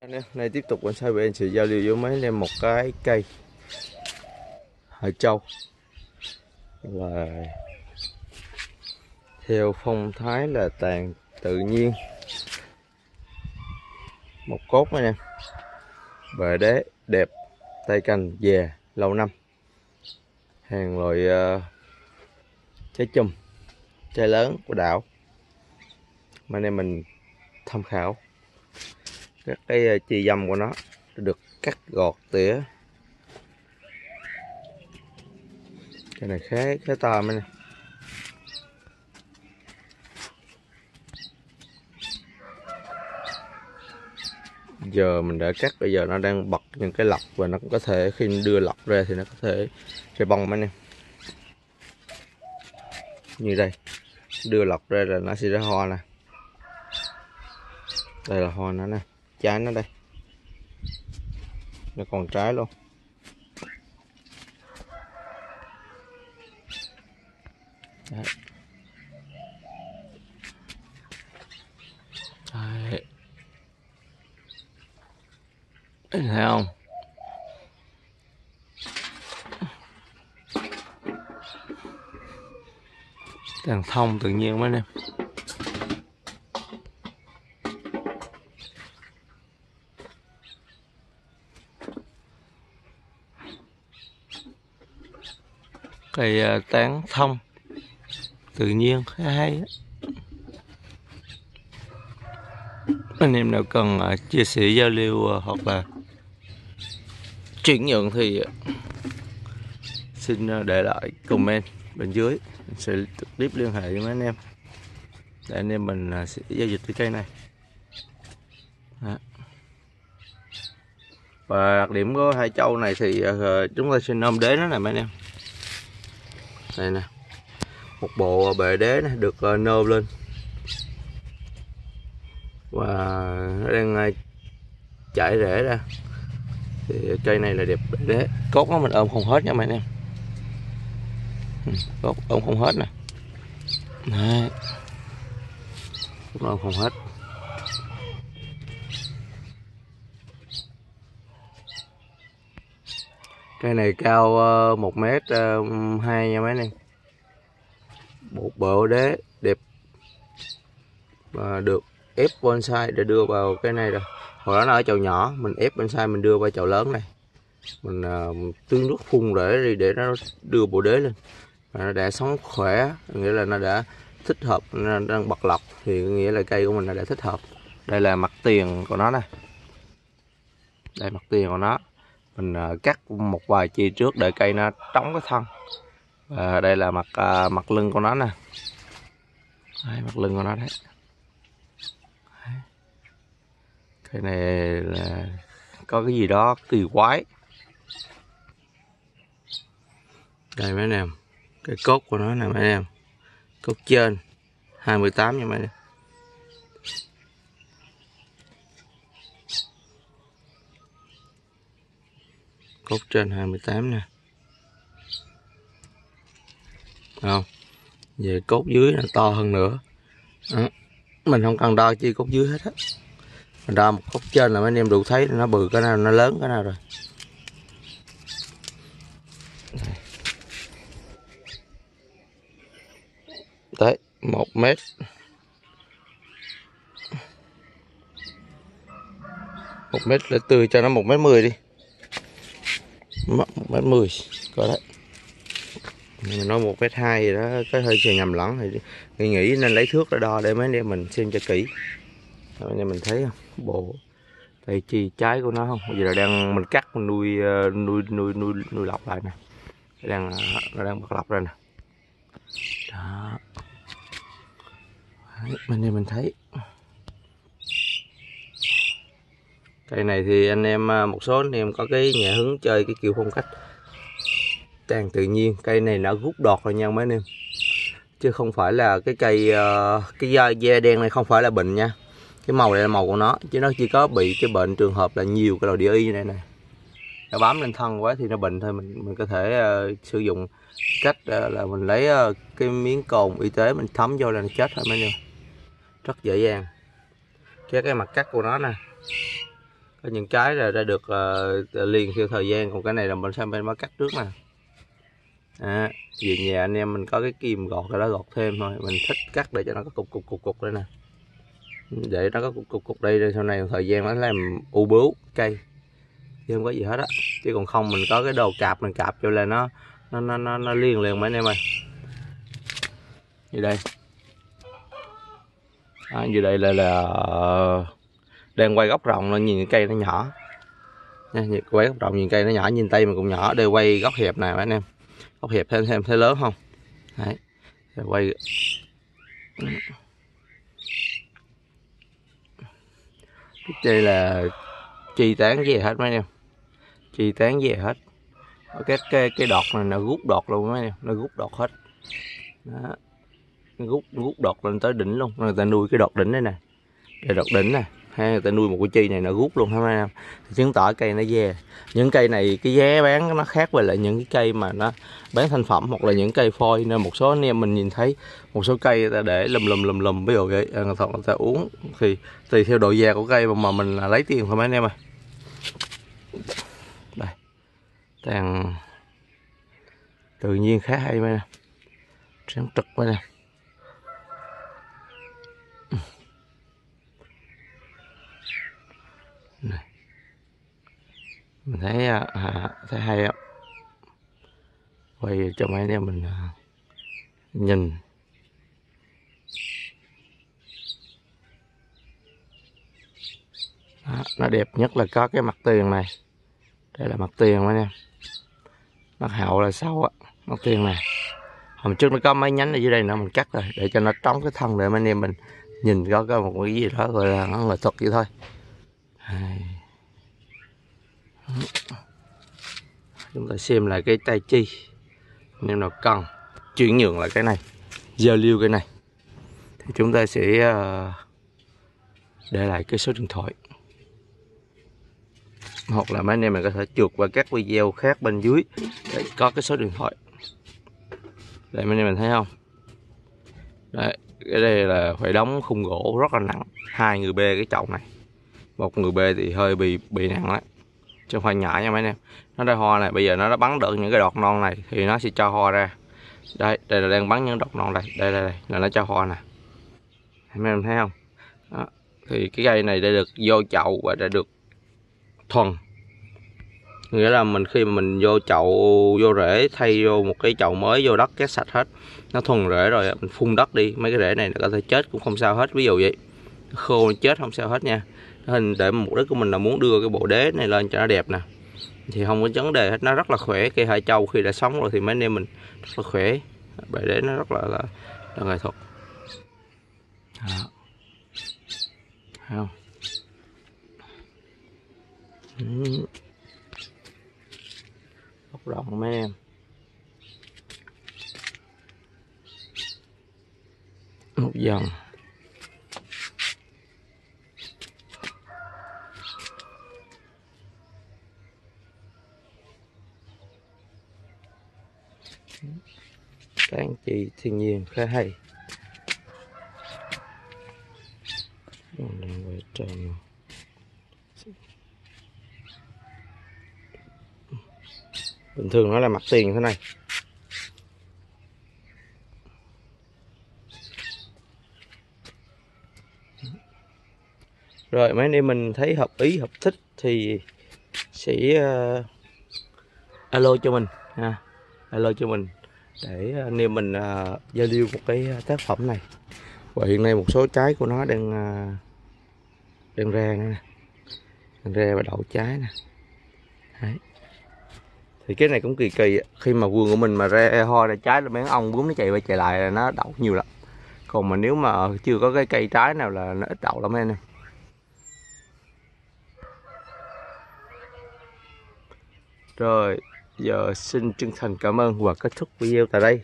Anh em, nay tiếp tục bonsai bên sẽ giao lưu với mấy anh em một cái cây. Hải châu. Và theo phong thái là tàn tự nhiên. Một cốt anh em bệ đế đẹp tay cành già lâu năm. Hàng loại uh, trái chùm trái lớn của đảo. Mà anh em mình tham khảo các cái ờ, chi dâm của nó được cắt gọt tỉa. Cái này khá khá to mấy này giờ mình đã cắt, bây giờ nó đang bật những cái lọc và nó cũng có thể khi đưa lọc ra thì nó có thể sẽ bong mấy em như đây, đưa lọc ra là nó sẽ ra hoa nè. Đây là hoa nó nè trái nó đây nó còn trái luôn Đấy. Đấy. Thấy không? Càng thông tự nhiên mấy anh em. Cây ờ, tán thông. Tự nhiên, khá hay anh em nào cần ờ, chia sẻ giao lưu ờ, hoặc là chuyển nhượng thì xin để lại comment bên dưới. Mình sẽ trực tiếp liên hệ với mấy anh em, để anh em mình sẽ giao dịch cái cây này. Đó. và đặc điểm của hai châu này thì chúng ta sẽ nôm đế nó này mấy anh em đây nè. Một bộ à, bệ đế này được uh, nôm lên. Và nó đang à, chảy rễ ra. Thì cây này là đẹp bệ đế. Cốt nó mình ôm không hết nha mấy anh em ừ, cốt ôm không hết nè. Đấy. ôm không hết. Cây này cao ờ, uh, 1 mét ờ, uh, 2 nha mấy anh em một bộ đế đẹp. Và được ép bonsai để đưa vào cái này rồi. Hồi đó nó ở chậu nhỏ mình ép bonsai mình đưa vào chậu lớn này. Mình ờ, uh, tưới nước phun để đi để nó đưa bộ đế lên. Và nó đã sống khỏe nghĩa là nó đã thích hợp nó đang bật lọc thì nghĩa là cây của mình đã thích hợp. Đây là mặt tiền của nó nè. Đây mặt tiền của nó mình à, cắt một vài chi trước để cây nó trống cái thân. Và đây là mặt à, mặt lưng của nó nè. Đây, mặt lưng của nó đấy. đấy. Cây này là có cái gì đó kỳ quái. Đây mấy anh em. Cái cốt của nó nè mấy anh em. Cốt trên 28 nha mấy anh em. Cốt trên 28 nè. Không, về cốt dưới là to hơn nữa. Đó. mình không cần đo chi cốt dưới hết á. Mình đo một cốt trên là mấy anh em đủ thấy, nó bự cái nào, nó lớn cái nào rồi. Đấy, một mét. Một mét là từ cho nó một mét mười đi một mét mười coi đấy. Mình nói một mét hai thì đó cái hơi trời nhầm lẫn thì nghĩ nghĩ nên lấy thước ra đo để mấy anh em mình xem cho kỹ. Anh em mình thấy không? Bộ đây chi trái của nó không? Bây giờ là đang mình cắt mình nuôi ờ, nuôi nuôi nuôi nuôi lọc lại nè. Đang nó đang bật lọc ra nè. Đó. Đấy, bên đây mình thấy cây này thì anh em à, một số anh em có cái nhà hứng chơi cái kiểu phong cách. Tàn tự nhiên cây này nó rút đọt rồi nha mấy anh em. Chứ không phải là cái cây à, cái da, da đen này không phải là bệnh nha. Cái màu này là màu của nó chứ nó chỉ có bị cái bệnh trường hợp là nhiều cái đầu địa y như này này. Nó bám lên thân quá thì nó bệnh thôi mình mình có thể uh, sử dụng cách uh, là mình lấy uh, cái miếng cồn y tế mình thấm vô là nó chết thôi mấy anh em. Rất dễ dàng. Cái cái mặt cắt của nó nè có những cái là đã được uh, liền theo thời gian còn cái này là mình sang bên mới cắt trước nè à, về nhà anh em mình có cái kim gọt cái đó gọt thêm thôi mình thích cắt để cho nó có cục cục cục cục đây nè. Để nó có cục cục cục đây sau này thời gian nó làm u bướu cây chứ không có gì hết á. Chứ còn không mình có cái đồ cạp mình cạp cho là nó nó nó nó, nó liền liền mấy anh em ơi. Như đây. À, như đây là là ờ, đang quay góc rộng nên nhìn cái cây nó nhỏ. Nha quay góc rộng nhìn cây nó nhỏ, nhìn tay mình cũng nhỏ. Đây, quay góc hẹp này mấy anh em. Góc hẹp thêm thêm thấy lớn không? Đấy. Để quay đây là chi tán về hết mấy em? Chi tán về hết? Cái cái cái đọt này nó rút đọt luôn mấy em. Nó rút đọt hết. Đó. rút rút đọt lên tới đỉnh luôn. Người ta nuôi cái đọt đỉnh đây nè. Cái đọt đỉnh này hay người ta nuôi một cái chi này nó rút luôn ha mấy em chứng tỏ cây nó dè những cây này cái giá bán nó khác với lại những cái cây mà nó bán thành phẩm hoặc là những cây phôi. Nên một số anh em mình nhìn thấy một số cây người ta để lùm lùm lùm lùm. Ví dụ vậy à, người ta, người ta uống thì tùy theo độ già của cây mà, mà mình là lấy tiền thôi mấy anh em ơi. Đây. Tàn tự nhiên khá hay mấy em trắng trực mấy em này mình thấy à, à, thấy hay á. Quay cho mấy anh em mình à, nhìn. Đó, nó đẹp nhất là có cái mặt tiền này. Đây là mặt tiền mấy anh em. Mặt hậu là sau á mặt tiền này. Hôm trước nó có mấy nhánh ở dưới đây nữa mình cắt rồi để cho nó trống cái thân để mấy anh em mình nhìn có cái một cái gì đó gọi là nó là thuật vậy thôi chúng ta xem lại cái tay chi. Nếu nào cần chuyển nhượng lại cái này, giao lưu cái này. Thì chúng ta sẽ ờ, để lại cái số điện thoại. Hoặc là mấy anh em mình có thể chuột qua các video khác bên dưới để có cái số điện thoại. Đây, mấy anh em mình thấy không? Đấy, cái đây là phải đóng khung gỗ rất là nặng. Hai người bê cái chậu này. Một người bê thì hơi bị bị nặng đấy chứ hoa nhỏ nha mấy anh em. Nó đây hoa này bây giờ nó đã bắn được những cái đọt non này thì nó sẽ cho hoa ra. Đây đây là đang bắn những đọt non đây. Đây đây, đây là nó cho hoa nè. Mấy em thấy không? Đó. thì cái cây này đã được vô chậu và đã được thuần. Nghĩa là mình khi mà mình vô chậu vô rễ thay vô một cái chậu mới vô đất cát sạch hết nó thuần rễ rồi mình phun đất đi. Mấy cái rễ này nó có thể chết cũng không sao hết. Ví dụ vậy khô chết không sao hết nha hình để mục đích của mình là muốn đưa cái bộ đế này lên cho nó đẹp nè. Thì không có vấn đề hết nó rất là khỏe cây hải châu khi đã sống rồi thì mấy anh em mình rất là khỏe. Bệ đế nó rất là là, là nghệ thuật. Đó. không góc rộng mấy em một dần các anh chị thiên nhiên khá hay. Đang quay trên bình thường nó là mặt tiền thế này. Rồi mấy anh em mình thấy hợp ý hợp thích thì sẽ uh, alo cho mình. Ha alo cho mình. Để à, anh em mình uh, giao lưu một cái à, tác phẩm này. Và hiện nay một số trái của nó đang uh, đang ra nè. Đang ra và đậu trái nè. Đấy. thì cái này cũng kỳ kỳ khi mà vườn của mình mà ra hoa ra trái là mấy ong bướm nó chạy qua chạy lại là nó đậu nhiều lắm. Còn mà nếu mà chưa có cái cây trái nào là nó ít đậu lắm anh em rồi giờ xin chân thành cảm ơn và kết thúc video tại đây.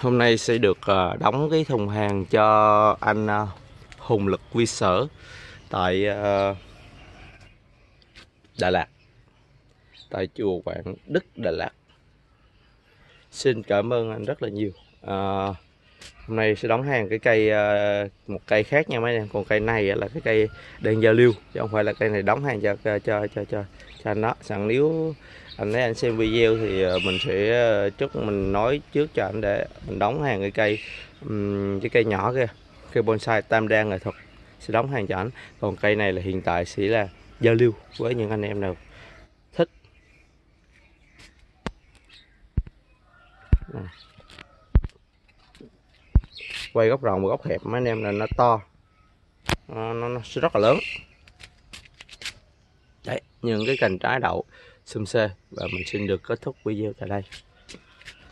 Hôm nay sẽ được à, đóng cái thùng hàng cho anh à, Hùng Lực Quy Sở tại à, Đà Lạt. Tại chùa Quảng Đức Đà Lạt. Xin cảm ơn anh rất là nhiều. À, hôm nay sẽ đóng hàng cái cây ờ, một cây khác nha mấy em. Còn cây này là cái cây đang giao lưu chứ không phải là cây này đóng hàng cho cho cho cho cho, cho anh đó. Sẵn nếu anh thấy anh xem video thì ờ, mình sẽ ờ, trước mình nói trước cho anh để mình đóng hàng cái cây um, cái cây nhỏ kia cây bonsai tam đan nghệ thuật sẽ đóng hàng cho anh. Còn cây này là hiện tại sẽ là giao lưu với những anh em nào thích quay góc rộng và góc hẹp mấy anh em là nó to. Nó, nó, nó sẽ rất là lớn. Đấy những cái cành trái đậu xum xê và mình xin được kết thúc video tại đây.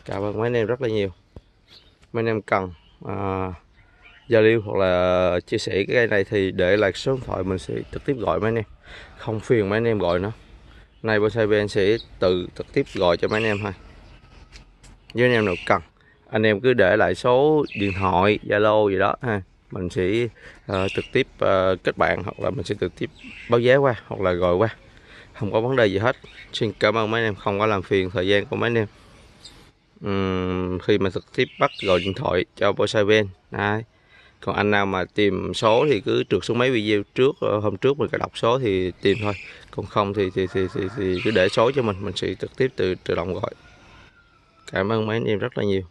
Cảm ơn mấy anh em rất là nhiều. Mấy anh em cần à, giao lưu hoặc là chia sẻ cái cây này thì để lại số điện thoại mình sẽ trực tiếp gọi mấy anh em. Không phiền mấy anh em gọi nữa. Nay bonsai bên sẽ tự trực tiếp gọi cho mấy anh em thôi. Với anh em nào cần anh em cứ để lại số điện thoại zalo gì đó ha. Mình sẽ uh, trực tiếp uh, kết bạn hoặc là mình sẽ trực tiếp báo giá qua hoặc là gọi qua. Không có vấn đề gì hết. Xin cảm ơn mấy anh em. Không có làm phiền thời gian của mấy anh em. Uhm, khi mà trực tiếp bắt gọi điện thoại cho bonsai bên Đấy. còn anh nào mà tìm số thì cứ trượt xuống mấy video trước ờ, hôm trước mình có đọc số thì tìm thôi. Còn không thì thì thì, thì, thì cứ để số cho mình. Mình sẽ trực tiếp tự tự động gọi. Cảm ơn mấy anh em rất là nhiều.